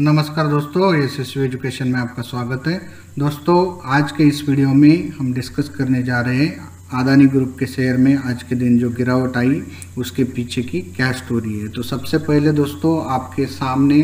नमस्कार दोस्तों S S education में आपका स्वागत है। दोस्तों, आज के इस वीडियो में हम डिस्कस करने जा रहे हैं आदानी ग्रुप के शेयर में आज के दिन जो गिरावट आई, उसके पीछे की क्या स्टोरी है। तो सबसे पहले दोस्तों, आपके सामने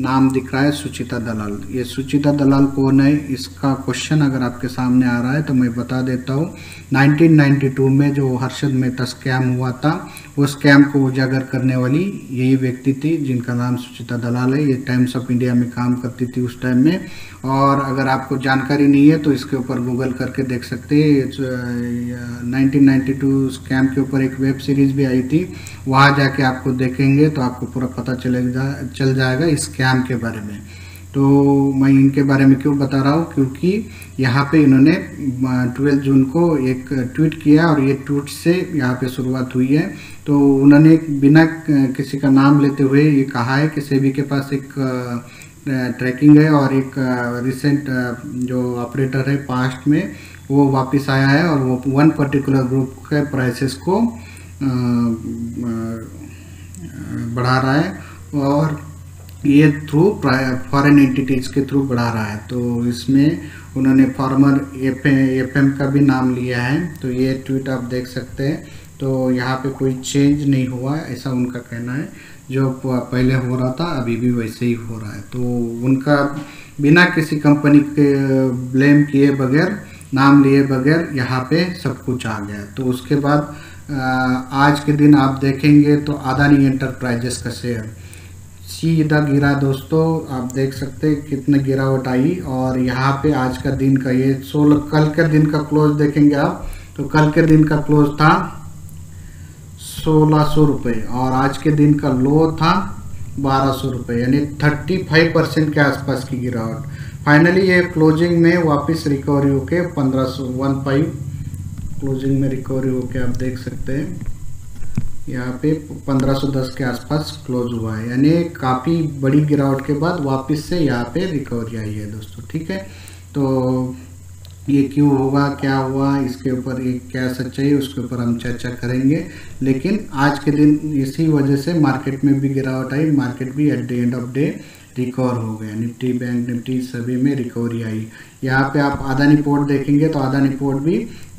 नाम दिख रहा है सुचिता दलाल। ये सुचिता दलाल कौन है, इसका क्वेश्चन अगर आपके सामने आ रहा है तो मैं बता देता हूँ। 1992 में जो हर्षद मेहता स्कैम हुआ था वो स्कैम को उजागर करने वाली यही व्यक्ति थी, जिनका नाम सुचिता दलाल है। ये टाइम्स ऑफ़ इंडिया में काम करती थी उस टाइम में। और अगर आपको जानकारी नहीं है तो इसके ऊपर गूगल करके देख सकते हैं। नाइनटीन नाइन्टी स्कैम के ऊपर एक वेब सीरीज़ भी आई थी। वहाँ जाके आपको देखेंगे तो आपको पूरा पता चलेगा, चल जाएगा इस स्कैम के बारे में। तो मैं इनके बारे में क्यों बता रहा हूँ? क्योंकि यहाँ पे इन्होंने ट्वेल्थ जून को एक ट्वीट किया और ये ट्वीट से यहाँ पे शुरुआत हुई है। तो उन्होंने बिना किसी का नाम लेते हुए ये कहा है कि सेबी के पास एक ट्रैकिंग है और एक रिसेंट जो ऑपरेटर है पास्ट में, वो वापस आया है और वो वन पर्टिकुलर ग्रुप के प्राइसेस को बढ़ा रहा है। और ये थ्रू फॉरेन एंटिटीज के थ्रू बढ़ा रहा है। तो इसमें उन्होंने फार्मर एफ़ एम का भी नाम लिया है। तो ये ट्वीट आप देख सकते हैं। तो यहाँ पे कोई चेंज नहीं हुआ, ऐसा उनका कहना है। जो पहले हो रहा था, अभी भी वैसे ही हो रहा है। तो उनका बिना किसी कंपनी के ब्लेम किए बगैर, नाम लिए बगैर यहाँ पे सब कुछ आ गया। तो उसके बाद आज के दिन आप देखेंगे तो अदानी एंटरप्राइजेस का शेयर सीधा गिरा दोस्तों, आप देख सकते हैं कितने गिरावट आई और यहाँ पे आज का दिन का ये सोलह कल के दिन का क्लोज देखेंगे आप। तो कल के दिन का क्लोज था सोलह सौ रुपये और आज के दिन का लो था बारह सौ रुपये यानी थर्टी फाइव परसेंट के आसपास की गिरावट। फाइनली ये क्लोजिंग में वापस रिकवरी होके पंद्रह सौ वन फाइव क्लोजिंग में रिकवरी होके आप देख सकते हैं। यहाँ पे 1510 के आसपास क्लोज हुआ है। यानी काफ़ी बड़ी गिरावट के बाद वापस से यहाँ पे रिकवरी आई है दोस्तों, ठीक है? तो ये क्यों होगा, क्या हुआ, इसके ऊपर ये क्या सच्चाई उसके ऊपर हम चर्चा करेंगे। लेकिन आज के दिन इसी वजह से मार्केट में भी गिरावट आई मार्केट भी at the end of day recover हो गया। निफ्टी बैंक, निफ्टी सभी में रिकवरी आई। यहाँ पे आप आदानी पोर्ट देखेंगे तो आदानी पोर्ट भी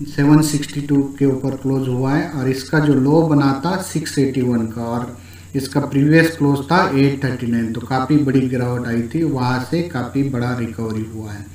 762 के ऊपर क्लोज हुआ है और इसका जो लो बना था 681 का और इसका प्रीवियस क्लोज था 839 तो काफ़ी बड़ी गिरावट आई थी, वहाँ से काफ़ी बड़ा रिकवरी हुआ है।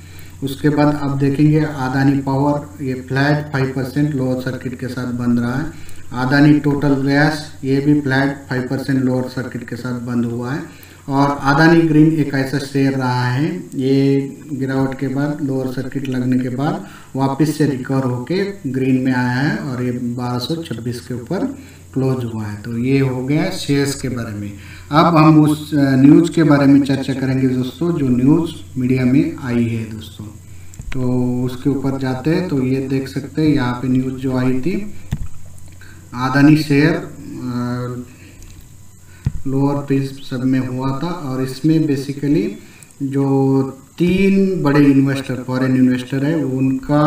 उसके बाद अब देखेंगे आदानी पावर, ये फ्लैट 5 परसेंट लोअर सर्किट के साथ बंद रहा है। आदानी टोटल गैस, ये भी फ्लैट 5 परसेंट लोअर सर्किट के साथ बंद हुआ है। और आदानी ग्रीन एक ऐसा शेयर रहा है। ये गिरावट के बाद, लोअर सर्किट लगने के बाद वापस से रिकवर होके ग्रीन में आया है और ये 1226 के ऊपर क्लोज हुआ है। तो ये हो गया शेयर्स के बारे में। अब हम उस न्यूज़ के बारे में चर्चा करेंगे दोस्तों, जो न्यूज़ मीडिया में आई है दोस्तों। तो उसके ऊपर जाते हैं तो ये देख सकते हैं, यहाँ पे न्यूज़ जो आई थी आदानी शेयर लोअर प्रीज सब में हुआ था और इसमें बेसिकली जो तीन बड़े इन्वेस्टर फॉरेन इन्वेस्टर है, उनका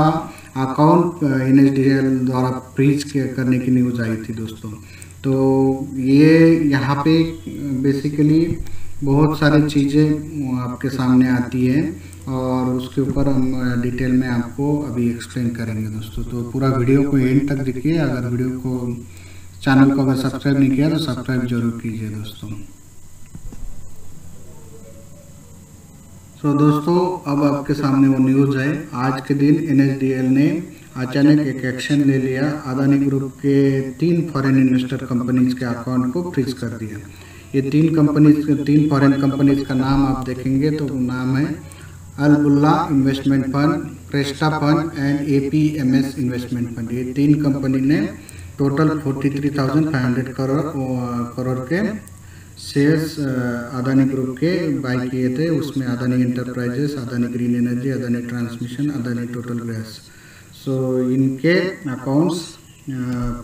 अकाउंट एन द्वारा फ्रीज करने की न्यूज़ आई थी दोस्तों। तो ये यहाँ पे बेसिकली बहुत सारी चीज़ें आपके सामने आती हैं और उसके ऊपर हम डिटेल में आपको अभी एक्सप्लेन करेंगे दोस्तों। तो पूरा वीडियो को एंड तक देखिए। अगर वीडियो को चैनल को अगर सब्सक्राइब नहीं किया तो सब्सक्राइब ज़रूर कीजिए दोस्तों। तो दोस्तों, अब आपके सामने वो न्यूज़ है। आज के दिन एन ने अचानक एक एक्शन ले लिया। अदानी ग्रुप के तीन फॉरेन इन्वेस्टर कंपनीज़ के अकाउंट को फ्रीज कर दिया। ये तीन कंपनीज़ तीन फॉरेन कंपनीज़ का नाम आप देखेंगे तो नाम है Albula Investment Fund Cresta Fund and A investment fund ये तीन कंपनी ने total forty three thousand five hundred crore crore के शेयर्स अदानी ग्रुप के बाई किए थे। उसमें Adani Enterprises Adani Green Energy Adani Transmission Adani Total Gas so इनके accounts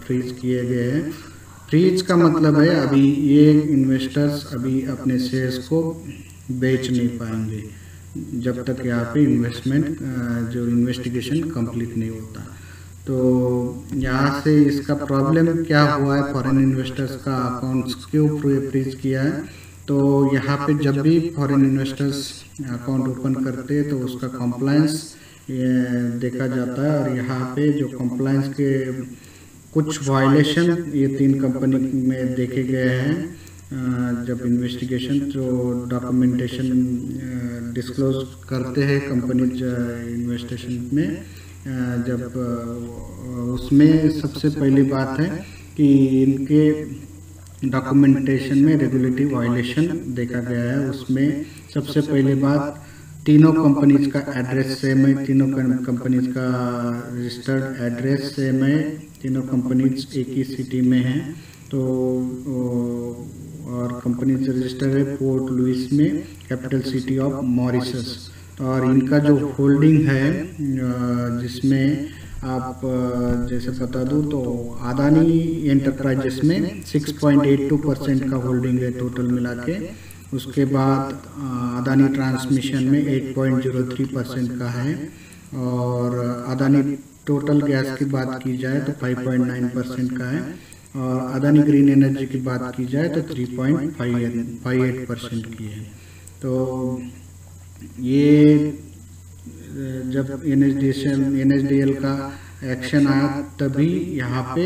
freeze किए गए हैं। फ्रीज का मतलब है अभी ये इन्वेस्टर्स अभी अपने शेयर्स को बेच नहीं पाएँगे, जब तक यहाँ पे इन्वेस्टमेंट जो इन्वेस्टिगेशन कंप्लीट नहीं होता। तो यहाँ से इसका प्रॉब्लम क्या हुआ है? फॉरेन इन्वेस्टर्स का अकाउंट्स क्यों फ्रीज किया है? तो यहाँ पे जब भी फॉरेन इन्वेस्टर्स अकाउंट ओपन करते हैं तो उसका कंप्लायंस देखा जाता है। और यहाँ पे जो कंप्लायंस के कुछ वायलेशन ये तीन कंपनी में देखे गए हैं। जब इन्वेस्टिगेशन जो डॉक्यूमेंटेशन डिस्क्लोज करते हैं कंपनी इन्वेस्टिगेशन में। जब उसमें सबसे पहली बात है कि इनके डॉक्यूमेंटेशन में रेगुलेटरी वायलेशन देखा गया है। उसमें सबसे पहली बात, तीनों कंपनीज़ का एड्रेस सेम है, तीनों कंपनीज़ का रजिस्टर्ड एड्रेस सेम है, तीनों कंपनीज़ एक ही सिटी में हैं। तो और कंपनीज़ रजिस्टर है पोर्ट लुइस में कैपिटल सिटी ऑफ़ मॉरिशस और इनका जो होल्डिंग है जिसमें आप जैसे बता दूँ तो अदानी एंटरप्राइजेस में 6.82 परसेंट का होल्डिंग है टोटल मिला के। उसके बाद अदानी ट्रांसमिशन में 8.03 परसेंट का है और अदानी टोटल गैस की बात की जाए तो 5.9 परसेंट का है। और अदानी ग्रीन एनर्जी की बात की जाए तो 3.58 परसेंट की है। तो ये जब एन एच का एक्शन आया, तभी यहाँ पे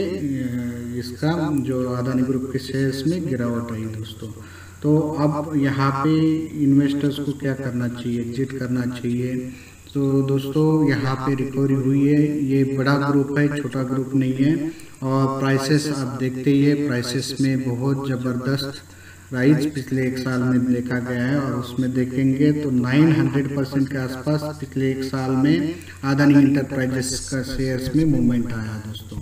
इसका जो अदानी ग्रुप के शेयर्स में गिरावट आई दोस्तों। तो अब यहाँ पे इन्वेस्टर्स को क्या करना चाहिए, एग्जिट करना चाहिए? तो दोस्तों, यहाँ पे रिकवरी हुई है। ये बड़ा ग्रुप है, छोटा ग्रुप नहीं है। और प्राइसेस, आप देखते ही है, प्राइसेस में बहुत ज़बरदस्त राइज पिछले एक साल में देखा गया है और उसमें देखेंगे तो 900 परसेंट के आसपास पिछले एक साल में आदानी इंटरप्राइजेस का शेयर्स में मूवमेंट आया है दोस्तों।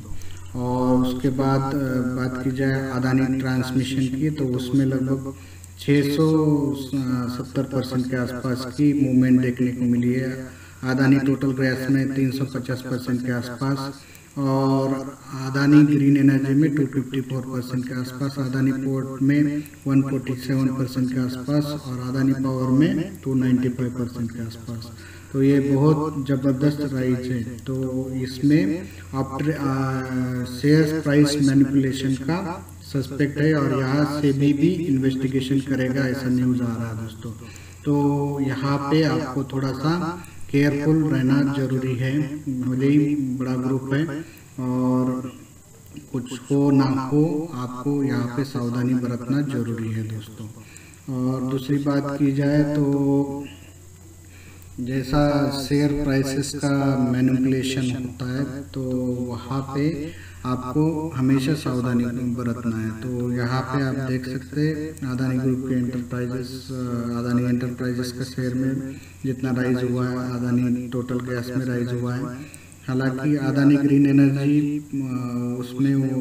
और उसके बाद बात की जाए अदानी ट्रांसमिशन की तो उसमें लगभग 670 परसेंट के आसपास की मूवमेंट देखने को मिली है। अदानी टोटल गैस में 350 परसेंट के आसपास। और अदानी ग्रीन एनर्जी में 254 परसेंट के आसपास, अदानी पोर्ट में 147 परसेंट के आसपास और अदानी पावर में 295 परसेंट के आसपास। तो ये बहुत ज़बरदस्त राइज है। तो इसमें आफ्टर शेयर प्राइस मैनिपुलेशन का सस्पेक्ट है और यहाँ से भी भी इन्वेस्टिगेशन करेगा, ऐसा न्यूज़ आ रहा है दोस्तों। तो यहाँ पे आपको थोड़ा सा केयरफुल रहना ज़रूरी है। भले ही बड़ा ग्रुप है और कुछ हो ना हो, आपको यहाँ पे सावधानी बरतना ज़रूरी है दोस्तों। और दूसरी बात की जाए तो जैसा शेयर प्राइसेस का मैनिपुलेशन होता है तो वहाँ पे आपको हमेशा सावधानी बरतना है। तो यहाँ पे आप देख सकते हैं, अदानी ग्रुप के एंटरप्राइजेस अदानी एंटरप्राइजेस का शेयर में जितना राइज हुआ है, अदानी टोटल गैस में राइज हुआ है। हालाँकि अदानी ग्रीन एनर्जी उसमें वो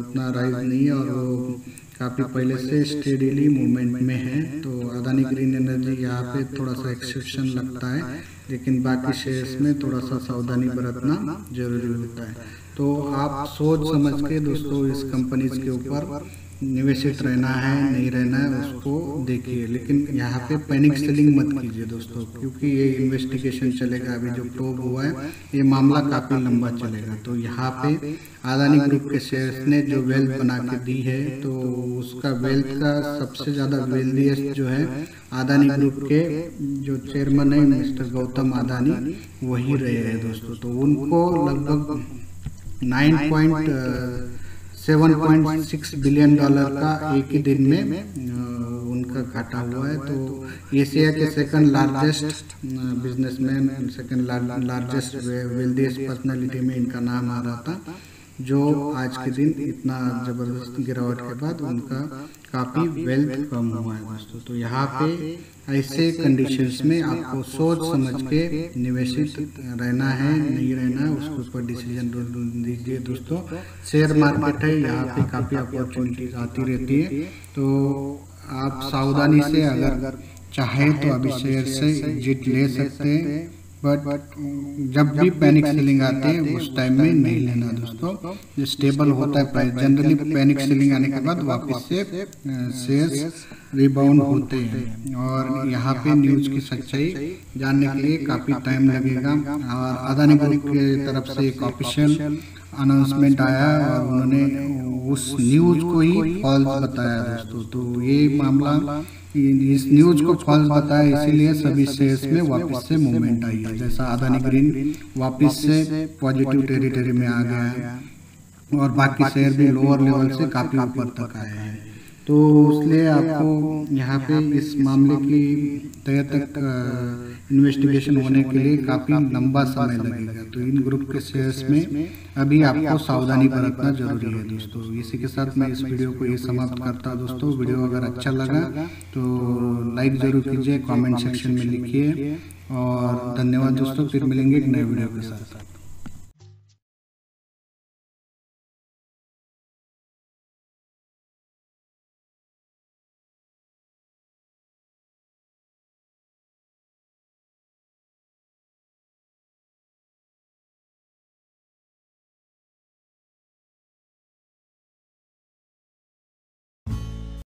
उतना राइज नहीं है और वो काफ़ी पहले से स्टेडीली मूवमेंट में है। तो अदानी ग्रीन एनर्जी यहाँ पे थोड़ा सा एक्सेप्शन लगता है, लेकिन बाकी शेयर्स में थोड़ा सा सावधानी बरतना ज़रूरी होता है। तो आप सोच समझ के दोस्तों इस कंपनीज़ के ऊपर निवेशित रहना है, नहीं रहना है, उसको देखिए। लेकिन यहाँ पे पैनिक सेलिंग मत कीजिए दोस्तों, क्योंकि ये इन्वेस्टिगेशन चलेगा, अभी जो प्रोब हुआ है, ये मामला काफ़ी लंबा चलेगा। तो यहाँ पे आदानी ग्रुप के शेयर्स ने जो वेल्थ बना के दी है तो उसका वेल्थ का सबसे ज़्यादा वेल्दियस्ट जो है आदानी ग्रुप के जो चेयरमैन है, मिस्टर गौतम आदानी वही रहे हैं दोस्तों। तो उनको लगभग nine seven point six billion dollar का एक ही दिन में उनका घाटा हुआ है। तो एशिया के second largest businessman second largest wealthiest personality में इनका नाम आ रहा था। जो आज के दिन इतना ज़बरदस्त गिरावट के बाद उनका काफ़ी वेल्थ कम हुआ है दोस्तों। तो यहाँ पे ऐसे कंडीशंस में आपको सोच समझ के निवेशित रहना है नहीं रहना है उसके ऊपर डिसीज़न दीजिए दोस्तों। शेयर मार्केट है यहाँ पे काफ़ी अपॉर्चुनिटीज़ आती रहती है। तो आप सावधानी से अगर चाहे तो अभी शेयर से एग्जिट ले सकते हैं। बट जब भी पैनिक सेलिंग आते हैं, उस टाइम में नहीं लेना दोस्तों। जो स्टेबल होता है प्राइस जनरली पैनिक सेलिंग आने के बाद वापस से शेयर्स रिबाउंड होते हैं। और यहाँ पे न्यूज़ की सच्चाई जानने के लिए काफ़ी टाइम लगेगा। और अदानी ग्रुप की तरफ़ से एक ऑफिशियल अनाउंसमेंट आया और उन्होंने उस न्यूज़ को ही फॉल्स बताया दोस्तों। तो ये मामला इस न्यूज़ को फॉल्स बताया इसीलिए सभी शेयर्स में वापस से मूवमेंट आई। है जैसा अदानी ग्रीन वापस से पॉजिटिव टेरिटरी में आ गया। है और बाकी शेयर भी लोअर लेवल से काफ़ी ऊपर तक आया हैं। तो इसलिए आपको यहाँ पे इस मामले की तय तक इन्वेस्टिगेशन होने के लिए काफ़ी लंबा समय लगेगा। तो इन ग्रुप के शेयर्स में अभी आपको सावधानी बरतना ज़रूरी है दोस्तों। इसी के साथ मैं इस वीडियो को ये समाप्त करता हूँ दोस्तों। वीडियो अगर अच्छा लगा तो लाइक ज़रूर कीजिए कमेंट सेक्शन में लिखिए और धन्यवाद दोस्तों। फिर मिलेंगे एक नए वीडियो के साथ।